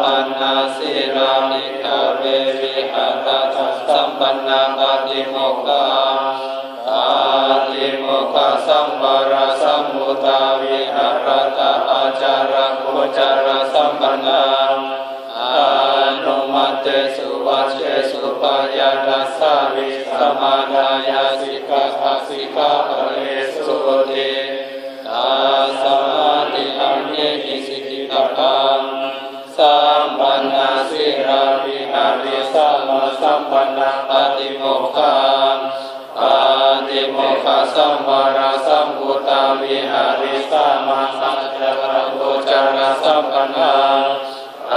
ปันนาสิรานิกาเววิหารตัสสัมปันนาปฏิโมกขาปฏิโมกขสัมปาราสัมมุตาวิหารตาอาจาระโคจารสัมปันนาอนุมัตเตสุวัชเชสุปายานัสสาวิสมาดายาสิกาทัสสิกาภเรสุติตาสมาธิอันเยหิสิกิตพัง สัมปันนาสิราวิหาริสัมมาสัมปันนาปฏิโมกขังปฏิโมกขสัมวาราสัมพุตตาวิหาริสัมมาสัจจารโกจารสัมปันนาอ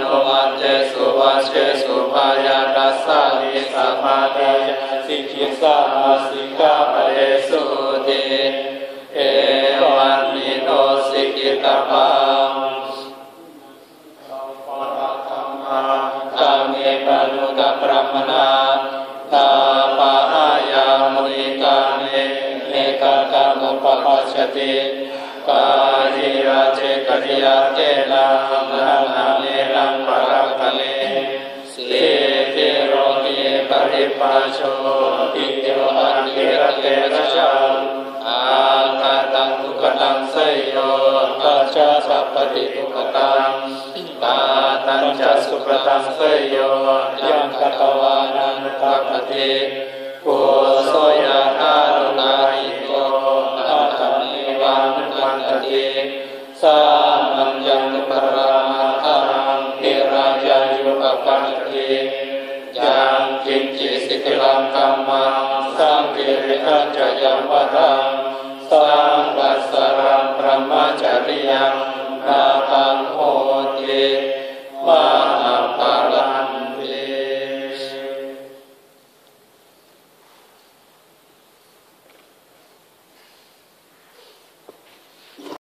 นุมัตเตสุวัชเชสุภายาตัสสาวิสัมมาเดยสิกิสามาสิกาปเรสุติเอวันนิโนสิกิตาพัง ปะนุตปรมนาตาปะหายามุนิกาเมเมกะกะมุปปัชติกาจิราเจกริยาเกนะนานาเนนังปะรักะเลสิติโรติปริปัชโชติโยอันเกรเตระชา ตังจัสุปตังเสยโยยังกตวานันตัปติกุโสยะธานุนาหิโตตัตนิวันวันตติสามัญญังปรามาทังนิราจายุปปันติยังกินจิสิกลังกัมมังสังกิริขัจยังวทังสังกัสสรังพระมจริยังนาตังโอที Wow.